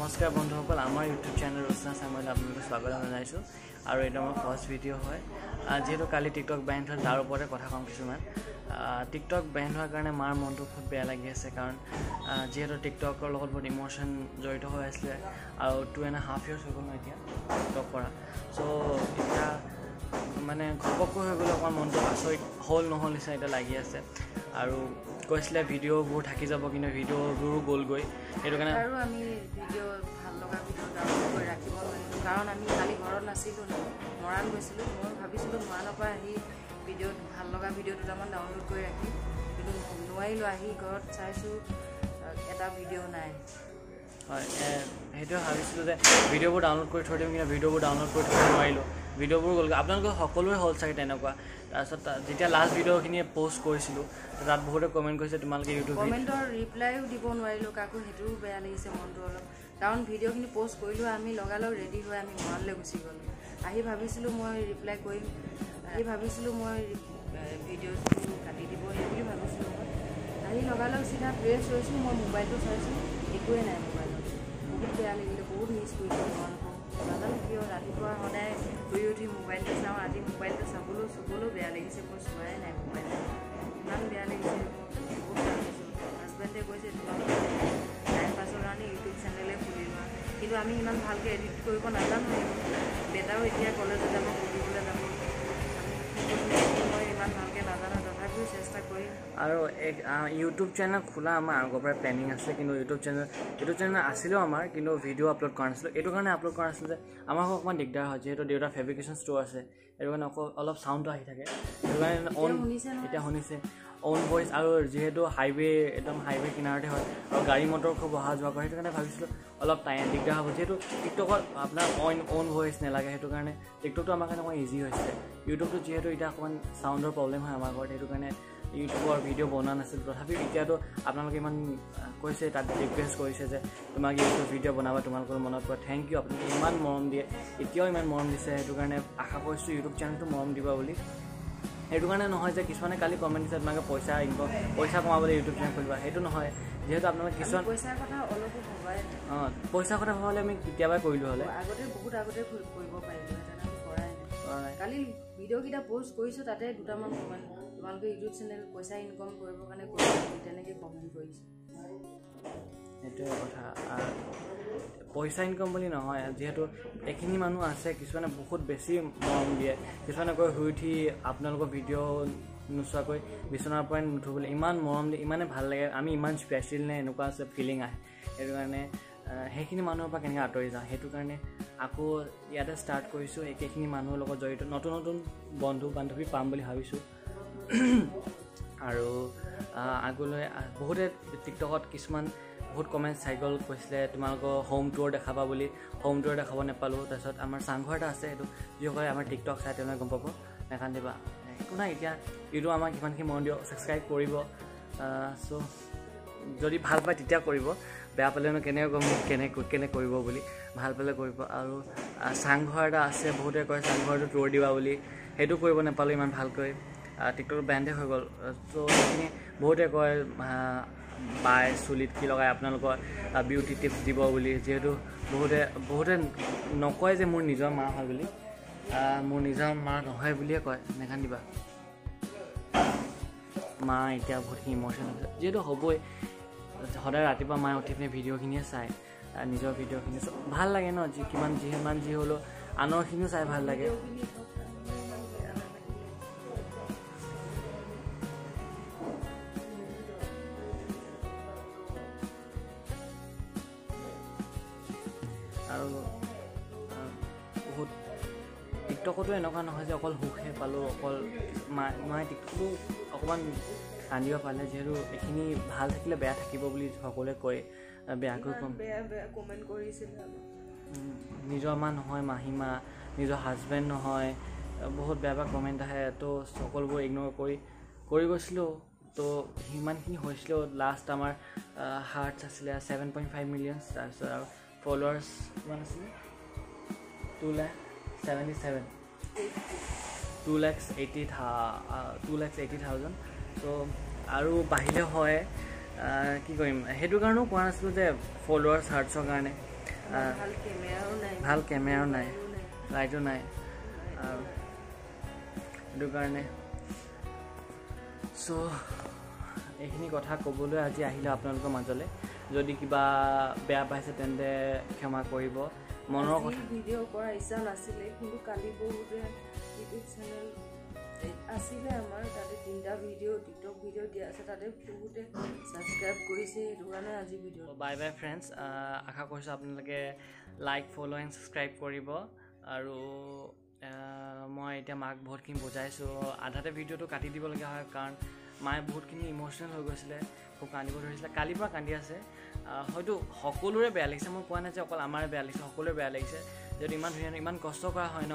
নমস্কাৰ বন্ধুসকল আমাৰ ইউটিউব চেনেল ৰচনা চামলৈ আপোনালোকক স্বাগতম জনাইছোঁ। আৰু এইটো আমাৰ ফাৰ্ষ্ট ভিডিঅ' হয়। যিহেতু কালি টিকটক বেণ্ড হ'ল তাৰ ওপৰতে কথা ক'ম কিছুমান। টিকটক বেণ্ড হোৱাৰ কাৰণে মাৰ মনটো খুব বেয়া লাগি আছে। কাৰণ যিহেতু টিকটকৰ লগত বহুত ইম'শ্যন জড়িত হৈ আছিলে আৰু টু এণ্ড হাফ ইয়াৰ্ছ হৈ গ'ল ন এতিয়া টিকটক কৰা। চ' এতিয়া মানে ঘপককৈ হৈ গ'লে অকণমান মনটো আচৰিত হ'ল নহ'ল নিচিনা এতিয়া লাগি আছে। আৰু কৈছিলে ভিডিঅ'বোৰ থাকি যাব কিন্তু ভিডিঅ'বোৰো গ'লগৈ। সেইটো কাৰণে আৰু আমি ভিডিঅ' ভাল লগা ভিডিঅ' ডাউনলোড কৰি ৰাখিব নোৱাৰিলোঁ কাৰণ আমি কালি ঘৰত নাছিলোঁ ন। মৰাণ গৈছিলোঁ। মই ভাবিছিলোঁ মৰাণৰ পৰা আহি ভিডিঅ'ত ভাল লগা ভিডিঅ' দুটামান ডাউনলোড কৰি ৰাখিম কিন্তু নোৱাৰিলোঁ। আহি ঘৰত চাইছোঁ এটা ভিডিঅ' নাই। হয় সেইটোৱে ভাবিছিলোঁ যে ভিডিঅ'বোৰ ডাউনলোড কৰি থৈ দিম কিন্তু ভিডিঅ'বোৰ ডাউনলোড কৰি থ'ব নোৱাৰিলোঁ। ভিডিঅ'বোৰ গ'লগৈ। আপোনালোকৰ সকলোৰে হ'ল চাগে তেনেকুৱা? তাৰপিছত যেতিয়া লাষ্ট ভিডিঅ'খিনি পষ্ট কৰিছিলোঁ তাত বহুতে কমেণ্ট কৰিছে তোমালোকে ইউটিউব কমেণ্টৰ ৰিপ্লাইও দিব নোৱাৰিলোঁ কাকো সেইটোও বেয়া লাগিছে মনটো অলপ। কাৰণ ভিডিঅ'খিনি পষ্ট কৰিলোঁ আমি লগালগ ৰেডি হৈ আমি মৰাণলৈ গুচি গ'লোঁ। আহি ভাবিছিলোঁ মই ৰিপ্লাই কৰিম আহি ভাবিছিলোঁ মই ভিডিঅ'টো কাটি দিব সেই বুলি ভাবিছিলোঁ মই। আহি লগালগ চিধা ফ্ৰেছ হৈছোঁ মই মোবাইলটো চাইছোঁ একোৱেই নাই মোবাইলত বহুত বেয়া লাগিলে বহুত মিছ কৰিছোঁ তোমালোকক নাজানো কিয় ৰাতিপুৱা সদায় শুই উঠি মোবাইলটো চাওঁ আজি মোবাইলটো চাবলৈও চুবলৈও বেয়া লাগিছে মই চোৱাই নাই মোবাইলটো। ইমান বেয়া লাগিছে মই বহুত ভাবিছোঁ হাজবেণ্ডে কৈছে টাইম পাছৰ কাৰণে ইউটিউব চেনেলে খুলি লোৱা। কিন্তু আমি ইমান ভালকৈ এডিট কৰিব নাজানো দেউতাও এতিয়া কলেজত যাব পঢ়িবলৈ যাব মই ইমান ভালকৈ নাজানো তথাপিও চেষ্টা কৰিম আৰু এক ইউটিউব চেনেল খোলা আমাৰ আগৰ পৰাই প্লেনিং আছে কিন্তু ইউটিউব চেনেল ইউটিউব চেনেল আছিলেও আমাৰ কিন্তু ভিডিঅ' আপলোড কৰা নাছিলোঁ। এইটো কাৰণে আপলোড কৰা নাছিলোঁ যে আমাৰ অকণমান দিগদাৰ হয় যিহেতু দেউতাৰ ফেব্ৰিকেশ্যন ষ্ট'ৰ আছে। সেইটো কাৰণে অকল অলপ চাউণ্ডটো আহি থাকে। সেইটো কাৰণে অন এতিয়া শুনিছে। অন ভইচ আৰু যিহেতু হাইৱে একদম হাইৱে কিনাৰতে হয় আৰু গাড়ী মটৰ খুব অহা যোৱা কৰে সেইটো কাৰণে ভাবিছিলোঁ অলপ টাইম দিগদাৰ হ'ব। যিহেতু টিকটকত আপোনাৰ অইন অন ভইচ নালাগে সেইটো কাৰণে টিকটকটো আমাৰ কাৰণে অকণমান ইজি হৈছে। ইউটিউবটো যিহেতু এতিয়া অকণমান চাউণ্ডৰ প্ৰব্লেম হয় আমাৰ ঘৰত সেইটো কাৰণে ইউটিউবৰ ভিডিঅ' বনোৱা নাছিলোঁ। তথাপিও এতিয়াতো আপোনালোকে ইমান কৈছে তাত ৰিকুৱেষ্ট কৰিছে যে তোমাক ইউটিউব ভিডিঅ' বনাবা তোমালোকৰ মনত পৰা। থেংক ইউ আপোনালোকে ইমান মৰম দিয়ে। এতিয়াও ইমান মৰম দিছে সেইটো কাৰণে আশা কৰিছোঁ ইউটিউব চেনেলটো মৰম দিবা বুলি। সেইটো কাৰণে নহয় যে কিছুমানে কালি কমেণ্ট দিছে তোমালোকে পইচা ইনকম পইচা কমাবলৈ ইউটিউব চেনেল খুলিবা সেইটো নহয়। যিহেতু আপোনালোকে কিছুমান পইচাৰ কথা অলপো ভবাই অঁ পইচাৰ কথা ভবালে আমি কেতিয়াবাই কৰিলোঁ হ'লে। আগতে বহুত আগতে কৰিব নাই। কালি ভিডিঅ'কেইটা পষ্ট কৰিছোঁ তাতে দুটামান কমেণ্ট তোমালোকে ইউটিউব চেনেল পইচা ইনকম কৰিবৰ কাৰণে তেনেকৈ কমেণ্ট কৰিছে। সেইটোৱে কথা। পইচা ইনকম বুলি নহয় যিহেতু এইখিনি মানুহ আছে কিছুমানে বহুত বেছি মৰম দিয়ে কিছুমানে কয় শুই উঠি আপোনালোকৰ ভিডিঅ' নোচোৱাকৈ বিচনাৰ পৰাই নুঠো বুলি ইমান মৰম দিয়ে ইমানে ভাল লাগে আমি ইমান স্পেচিয়েল নে এনেকুৱা আছে ফিলিং আহে। সেইটো কাৰণে সেইখিনি মানুহৰ পৰা কেনেকৈ আঁতৰি যাওঁ? সেইটো কাৰণে আকৌ ইয়াতে ষ্টাৰ্ট কৰিছোঁ একেখিনি মানুহৰ লগত জড়িত নতুন নতুন বন্ধু বান্ধৱী পাম বুলি ভাবিছোঁ। আৰু আগলৈ বহুতে টিকটকত কিছুমান বহুত কমেণ্ট চাই গ'ল কৈছিলে তোমালোকৰ হোম টুৰ দেখাবা বুলি। হোম টুৰ দেখাব নাপালোঁ তাৰপিছত আমাৰ চাংঘৰ এটা আছে সেইটো যিসকলে আমাৰ টিকটক চাই তেওঁলোকে গম পাব। নেকান্দিবা একো নাই এতিয়া ইউটিউব আমাক কিমানখিনি মন দিয়ক ছাবস্ক্ৰাইব কৰিব। চ' যদি ভাল পায় তেতিয়া কৰিব বেয়া পালেনো কেনেকৈ গম কেনে কেনে কৰিব বুলি ভাল পালে কৰিব। আৰু চাংঘৰ এটা আছে বহুতে কয় চাংঘৰটো টুৰ দিবা বুলি। সেইটো কৰিব নাপালোঁ ইমান ভালকৈ। টিকটক বেণ্ডে হৈ গ'ল। চ' সেইখিনি বহুতে কয় বাই চুলিত কি লগাই আপোনালোকৰ বিউটি টিপছ দিব বুলি। যিহেতু বহুতে বহুতে নকয় যে মোৰ নিজৰ মা হয় বুলি। মোৰ নিজৰ মা নহয় বুলিয়ে কয়। নেকান্দিবা মা এতিয়া বহুতখিনি ইম'শ্যন হৈছে যিহেতু হ'বই। সদায় ৰাতিপুৱা মায়ে উঠি পিনে ভিডিঅ'খিনিয়ে চায়। নিজৰ ভিডিঅ'খিনি ভাল লাগে ন? যি কিমান যিমান যি হ'লেও আনৰখিনিও চাই ভাল লাগে। টিকটকতো এনেকুৱা নহয় যে অকল সুখহে পালোঁ অকল মা মায়ে টিকটকো অকণমান কান্দিব পালে যিহেতু এইখিনি ভাল থাকিলে বেয়া থাকিব বুলি সকলোৱে কয় বেয়াকৈ কম। কমেণ্ট কৰিছিলে নিজৰ মা নহয় মাহীমা নিজৰ হাজবেণ্ড নহয় বহুত বেয়া বেয়া কমেণ্ট আহে তো সকলোবোৰ ইগন'ৰ কৰি কৰি গৈছিলোঁ। তো সিমানখিনি হৈছিলেও লাষ্ট আমাৰ হাৰ্টছ আছিলে ছেভেন পইণ্ট ফাইভ মিলিয়নছ তাৰপিছত আৰু ফলোৱাৰ্ছ কিমান আছিলে? Two lakh seventy seven two lakhs eighty two lakhs eighty thousand ত' আৰু বাঢ়িলে হয় কি কৰিম? সেইটো কাৰণেও কোৱা নাছিলোঁ যে ফলোৱাৰ্ছ হাৰ্টছৰ কাৰণে। ভাল কেমেৰাও নাই। লাইটো নাই। সেইটো কাৰণে। চ' এইখিনি কথা ক'বলৈ আজি আহিলোঁ আপোনালোকৰ মাজলৈ। যদি কিবা বেয়া পাইছে তেন্তে ক্ষমা কৰিব। মনৰ কথা। ভিডিঅ' কৰাৰ ইচ্ছা নাছিলে কিন্তু কালি বহুতে ইউটিউব চেনেল আছিলে আমাৰ তাতে তিনিটা ভিডিঅ' টিকটক ভিডিঅ' দিয়া আছে তাতে বহুতে ছাবস্ক্ৰাইব কৰিছে সেইটো কাৰণে আজি ভিডিঅ' বাই বাই ফ্ৰেণ্ডছ আশা কৰিছোঁ আপোনালোকে লাইক ফ'ল' এণ্ড ছাবস্ক্ৰাইব কৰিব। আৰু মই এতিয়া মাক বহুতখিনি বুজাইছোঁ। আধাতে ভিডিঅ'টো কাটি দিবলগীয়া হয় কাৰণ মায়ে বহুতখিনি ইম'চনেল হৈ গৈছিলে খুব কান্দিব ধৰিছিলে। কালিৰ পৰা কান্দি আছে। হয়তো সকলোৰে বেয়া লাগিছে মই কোৱা নাই যে অকল আমাৰে বেয়া লাগিছে সকলোৰে বেয়া লাগিছে। যিহেতু ইমান ধুনীয়া ইমান কষ্ট কৰা হয় ন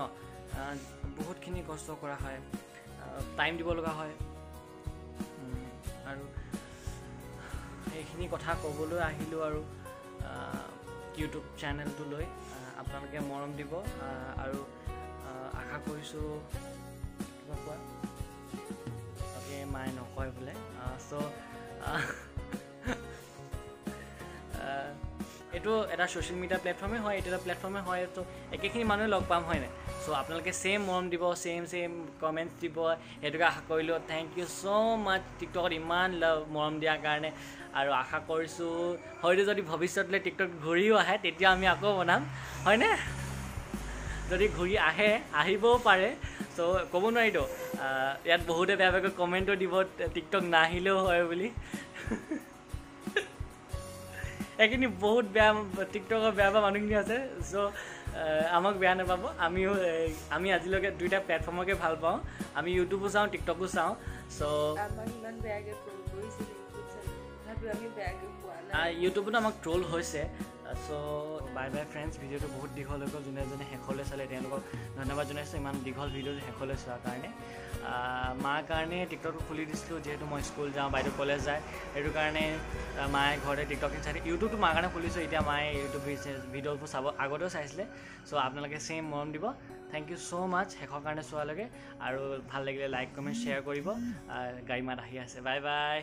বহুতখিনি কষ্ট কৰা হয় টাইম দিব লগা হয়। আৰু সেইখিনি কথা ক'বলৈ আহিলোঁ আৰু ইউটিউব চেনেলটোলৈ আপোনালোকে মৰম দিব আৰু আশা কৰিছোঁ কিবা কোৱা? মায়ে নকয় বোলে চ' এইটো এটা ছ'চিয়েল মিডিয়া প্লেটফৰ্মেই হয় এইটো এটা প্লেটফৰ্মেই হয় ত' একেখিনি মানুহে লগ পাম হয়নে চ' আপোনালোকে ছেইম মৰম দিব ছেইম ছেইম কমেণ্টছ দিব সেইটোকে আশা কৰিলোঁ। থেংক ইউ ছ' মাছ টিকটকত ইমান লভ মৰম দিয়াৰ কাৰণে। আৰু আশা কৰিছোঁ হয়তো যদি ভৱিষ্যতলৈ টিকটক ঘূৰিও আহে তেতিয়া আমি আকৌ বনাম হয়নে যদি ঘূৰি আহে আহিবও পাৰে। চ' ক'ব নোৱাৰিতো। ইয়াত বহুতে বেয়া বেয়াকৈ কমেণ্টো দিব টিকটক নাহিলেও হয় বুলি। এইখিনি বহুত বেয়া টিকটকৰ বেয়া বেয়া মানুহখিনি আছে চ' আমাক বেয়া নাপাব। আমিও আমি আজিলৈকে দুইটা প্লেটফৰ্মকে ভাল পাওঁ। আমি ইউটিউবো চাওঁ টিকটকো চাওঁ চ' ইউটিউবতো আমাক ট্ৰল হৈছে চ' বাই বাই ফ্ৰেণ্ডছ ভিডিঅ'টো বহুত দীঘল হৈ গ'ল। যোনে যোনে শেষলৈ চালে তেওঁলোকক ধন্যবাদ জনাইছোঁ। ইমান দীঘল ভিডিঅ'টো শেষলৈ চোৱাৰ কাৰণে। মাৰ কাৰণে টিকটকটো খুলি দিছিলোঁ যিহেতু মই স্কুল যাওঁ বাইদেউ কলেজ যায়। সেইটো কাৰণে মায়ে ঘৰতে টিকটক চাই ইউটিউবটো মাৰ কাৰণে খুলিছোঁ। এতিয়া মায়ে ইউটিউব ভিডিঅ'বোৰ চাব আগতেও চাইছিলে। চ' আপোনালোকে ছেইম মৰম দিব। থেংক ইউ ছ' মাছ শেষৰ কাৰণে চোৱালৈকে। আৰু ভাল লাগিলে লাইক কমেণ্ট শ্বেয়াৰ কৰিব। গাড়ী মাত আহি আছে। Bye bye